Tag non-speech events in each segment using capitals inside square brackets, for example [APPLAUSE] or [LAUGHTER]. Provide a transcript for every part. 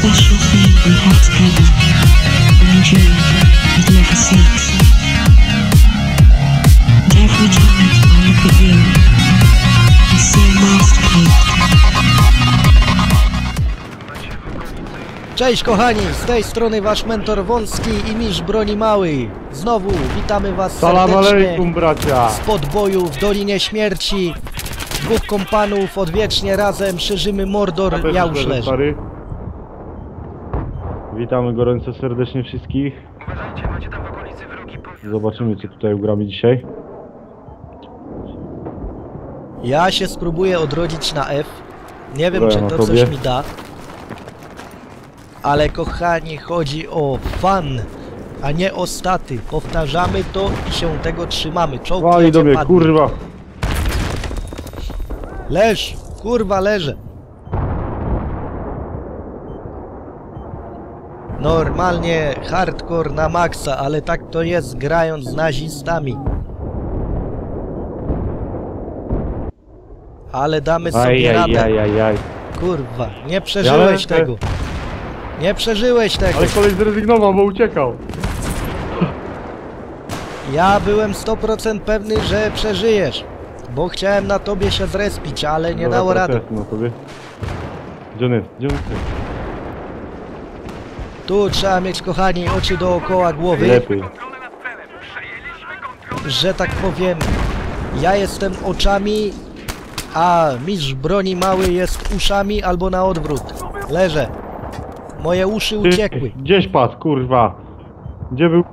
special thing we have together. And you it never cease. And every time I look at you, I see a masterpiece. Cześć kochani, z tej strony wasz mentor Wąski i mistrz broni mały. Znowu witamy was Salam alejkum bracia! z podboju w Dolinie Śmierci. Dwóch kompanów odwiecznie razem szerzymy Mordor, Kapel ja już szczery, leżę. stary. Witamy gorąco serdecznie wszystkich. Uważajcie, macie tam w okolicy wrogi. Zobaczymy co tutaj ugramy dzisiaj. Ja się spróbuję odrodzić na F. Nie wiem, Dobra, czy na to tobie. coś mi da. Ale kochani, chodzi o fan, a nie o staty. Powtarzamy to i się tego trzymamy. Czołg Wali jedzie, do mnie, padnie. kurwa! Leż, kurwa leżę. Normalnie hardcore na maksa, ale tak to jest grając z nazistami. Ale damy sobie Aj, radę. aj, aj, aj. Kurwa, nie przeżyłeś Ja tego. Nie przeżyłeś tego. Ale koleś zrezygnował, bo uciekał. Ja byłem 100% pewny, że przeżyjesz. Bo chciałem na tobie się zrespić, ale nie Dobra, dało rady. Na tobie. Gdzie on jest? Gdzie on jest? Tu trzeba mieć, kochani, oczy dookoła głowy. Lepiej. Że tak powiem, ja jestem oczami, a mistrz broni mały jest uszami albo na odwrót. Leżę. Moje uszy uciekły. Gdzieś padł, kurwa. Gdzie był?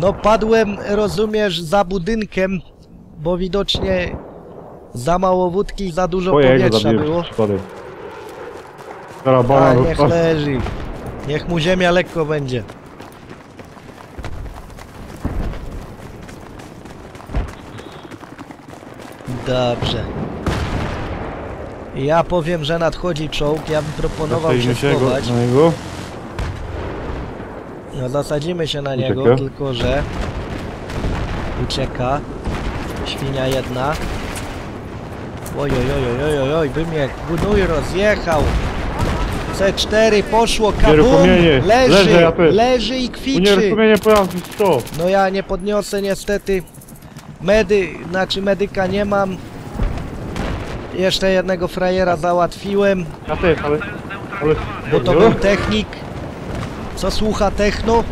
No padłem, rozumiesz, za budynkiem, bo widocznie za mało wódki i za dużo Twojego powietrza było. przypadek. Karabana A niech leży. Niech mu ziemia lekko będzie. Dobrze. Ja powiem, że nadchodzi czołg. Ja bym proponował się schować. na niego. No zasadzimy się na niego, Ucieka. tylko że ucieka. Świnia jedna. Oj, oj, oj, oj, oj, oj, by mnie gnój rozjechał. C4 poszło, kabum, Nieruchomienie. leży, Leżę, ja też. leży i kwiczy. Unieruchomienie pojazdu 100. No ja nie podniosę niestety. Medy, znaczy medyka nie mam. Jeszcze jednego frajera załatwiłem, Ja też, ale... ale... bo to był technik. Co słucha techno?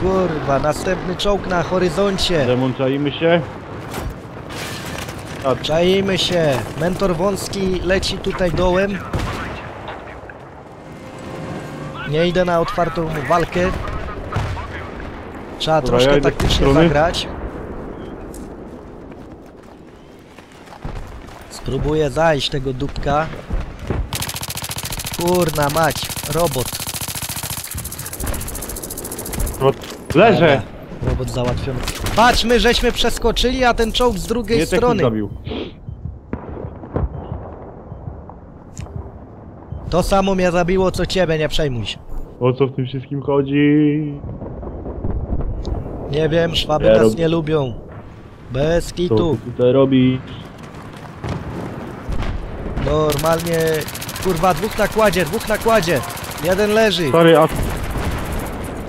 Kurwa, następny czołg na horyzoncie. Demon, czajmy Czajmy się. Mentor wąski leci tutaj dołem. Nie idę na otwartą walkę. Trzeba Dobra, troszkę ja taktycznie zagrać. Spróbuję zajść tego dupka. Kurna mać, robot. Leżę! Dobra, Robot załatwiony. Patrzmy, żeśmy przeskoczyli, a ten czołg z drugiej Nie strony. zabił. To samo mnie zabiło, co ciebie, nie przejmuj się. O co w tym wszystkim chodzi? Nie wiem, szwaby Ja nas rob- nie lubią. Bez Co kitu. ty tutaj robi? Normalnie... Kurwa, dwóch na kładzie, dwóch na kładzie. Jeden leży, Stary, a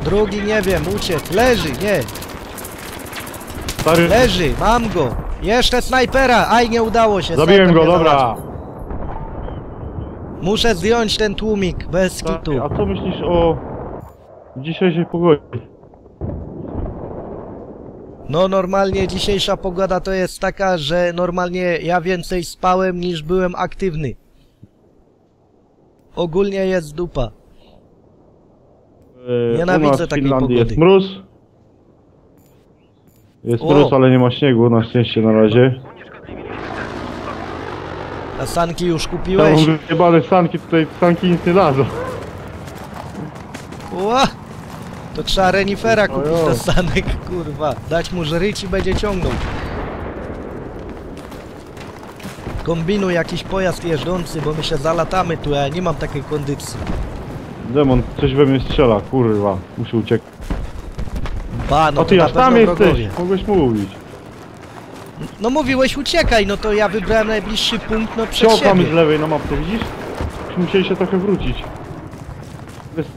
drugi nie wiem, uciekł. Leży, nie. stary... Leży, mam go. Jeszcze snajpera. Aj, nie udało się. Zabiłem snajper go, mnie dobra! Muszę zdjąć ten tłumik, bez kitu. Stary, a co myślisz o dzisiejszej pogodzie? No normalnie dzisiejsza pogoda to jest taka, że normalnie ja więcej spałem niż byłem aktywny. Ogólnie jest dupa. E, Nienawidzę u nas w takiej Finlandii pogody. jest mróz. Jest O. mróz, ale nie ma śniegu, na szczęście na razie. A sanki już Tam kupiłeś? wyjebane sanki, tutaj sanki nic nie dadzą. Ła! To trzeba renifera kupić Ojo. do sanek, kurwa. Dać mu żryć i będzie ciągnął. Kombinuj jakiś pojazd jeżdżący, bo my się zalatamy tu, a ja nie mam takiej kondycji. Demon, coś we mnie strzela, kurwa. Muszę uciekać. Ba, no o to ty na aż tam pewno jesteś, wrogowie. mogłeś mówić. No mówiłeś uciekaj, no to ja wybrałem najbliższy punkt, no przed siebie. z lewej na mapce, widzisz? musieli się trochę wrócić. Jest...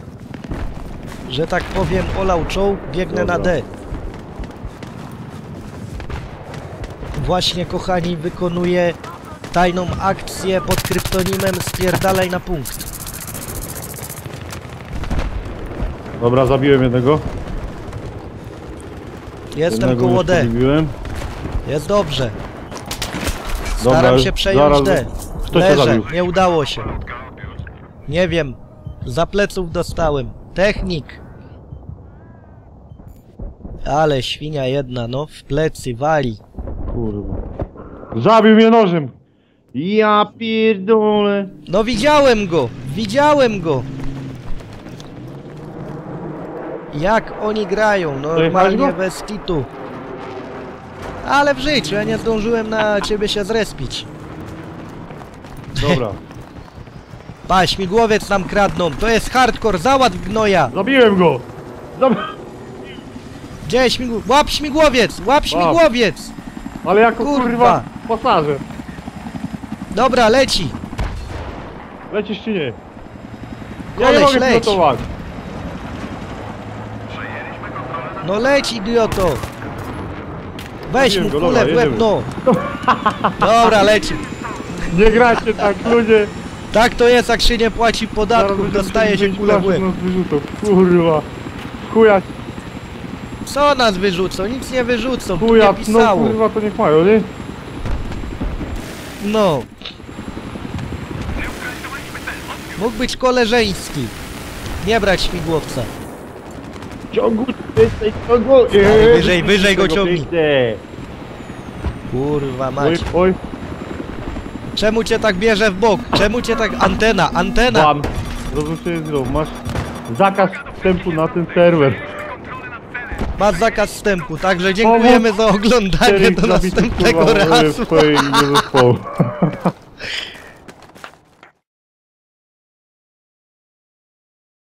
Że tak powiem, olał czołg, biegnę na Dobra. D. Właśnie, kochani, wykonuję tajną akcję pod kryptonimem Spierdalaj na punkt. Dobra, zabiłem jednego. Jestem jednego koło D. Zabiłem. Jest dobrze. Dobra, Staram już się przejąć zaraz- D. Kto Leżę, nie udało się. Nie wiem. Za pleców dostałem. Technik. Ale świnia jedna, no, w plecy wali. Kurwa. Zabił mnie nożem! Ja pierdolę! No widziałem go! Widziałem go! Jak oni grają, normalnie bez kitu. Ale w życiu, ja nie zdążyłem na ciebie się zrespić. Dobra. [LAUGHS] Pa, śmigłowiec nam kradną, to jest hardcore, załatw gnoja! Zabiłem go! Zabi... Gdzie śmigłowiec? Łap śmigłowiec! Łap śmigłowiec! Ale jako Kurwa. kurwa, pasażer. Dobra, leci! Lecisz czy nie? Ja Koleś, nie mogę leć. pilotować. No leć, idioto! Weź mu kulę w dobra, łeb, no! Dobra, leci. Nie grajcie tak, ludzie! Tak to jest, jak się nie płaci podatków, dostaje się kulę w łeb. Kurwa. Chuja, Co nas wyrzucą? Nic nie wyrzucą, tu chuja, nie no pisało. kurwa to niech mają, nie? No. Mógł być koleżeński. Nie brać śmigłowca. Ciągu, jesteś ciągu! wyżej, wyżej go ciągnij. Kurwa Oj, mać. oj, Czemu cię tak bierze w bok? Czemu cię tak... Antena, antena! bam. Rozruszenie zrób, masz zakaz wstępu na ten serwer. Masz zakaz wstępu, także dziękujemy za oglądanie Czterech do zabitych, następnego kurwa, razu. zespołu. [LAUGHS]